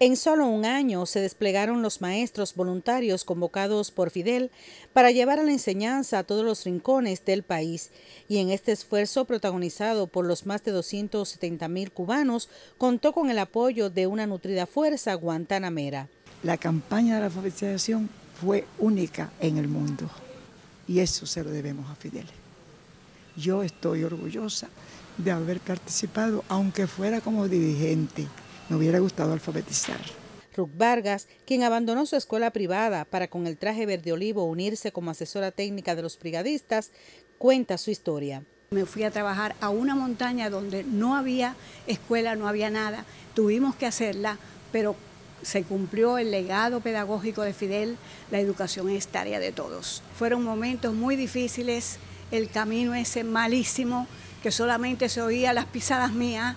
En solo un año se desplegaron los maestros voluntarios convocados por Fidel para llevar a la enseñanza a todos los rincones del país y en este esfuerzo protagonizado por los más de 270 mil cubanos contó con el apoyo de una nutrida fuerza guantanamera. La campaña de la alfabetización fue única en el mundo y eso se lo debemos a Fidel. Yo estoy orgullosa de haber participado, aunque fuera como dirigente. Me hubiera gustado alfabetizar. Ruth Vargas, quien abandonó su escuela privada para con el traje verde olivo unirse como asesora técnica de los brigadistas, cuenta su historia. Me fui a trabajar a una montaña donde no había escuela, no había nada. Tuvimos que hacerla, pero se cumplió el legado pedagógico de Fidel, la educación es tarea de todos. Fueron momentos muy difíciles, el camino ese malísimo, que solamente se oía las pisadas mías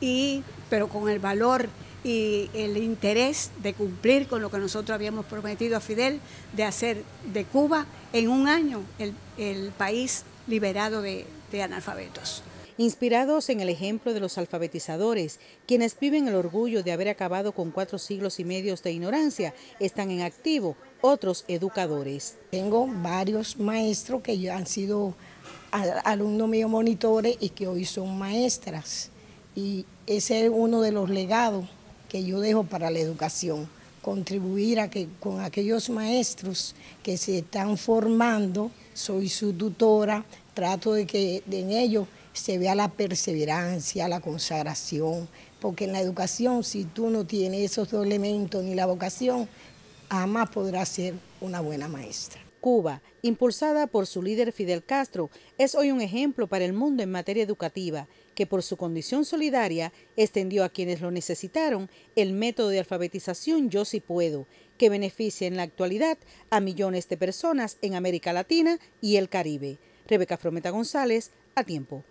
y, pero con el valor y el interés de cumplir con lo que nosotros habíamos prometido a Fidel, de hacer de Cuba en un año el, país liberado de, de analfabetos. Inspirados en el ejemplo de los alfabetizadores, quienes viven el orgullo de haber acabado con cuatro siglos y medio de ignorancia, están en activo otros educadores. Tengo varios maestros que ya han sido alumnos míos monitores y que hoy son maestras. Y ese es uno de los legados que yo dejo para la educación, contribuir a que con aquellos maestros que se están formando, soy su tutora, trato de que en ellos se vea la perseverancia, la consagración, porque en la educación si tú no tienes esos dos elementos ni la vocación, jamás podrás ser una buena maestra. Cuba, impulsada por su líder Fidel Castro, es hoy un ejemplo para el mundo en materia educativa, que por su condición solidaria extendió a quienes lo necesitaron el método de alfabetización Yo sí puedo, que beneficia en la actualidad a millones de personas en América Latina y el Caribe. Rebeca Frometa González, a tiempo.